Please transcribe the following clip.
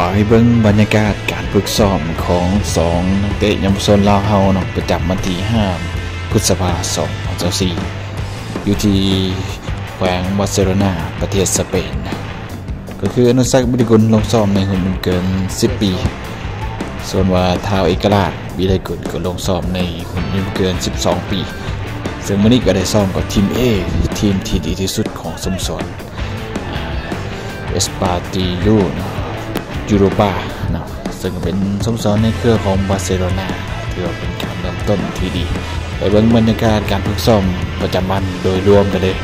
ไปเบิ่งบรรยากาศการฝึกซ้อมของสองนักเตะยาวชนลาวเฮาเนาะประจำวันที่5พฤษภาคม2024อยู่ที่แขวงบาร์เซโลนาประเทศสเปนนะก็คืออนุสักบุริกุลลงซ้อมในหุ่นเกิน 10 ปี ส่วนว่าท้าวเอกราชวิไลกุลก็ลงซ้อมในหุ่นเกิน 12 ปี ซึ่งมื้อนี้ก็ได้ซ้อมกับทีม A ทีมที่ดีที่สุดของสโมสรเอสปาติลูเนาะ ยูโรปานะซึ่งเป็นสโมสรในเครือของบาร์เซโลนาถือว่าเป็นการเริ่มต้นที่ดี ไปเบิ่งบรรยากาศการฝึกซ้อมประจำวันโดยรวมกันเลย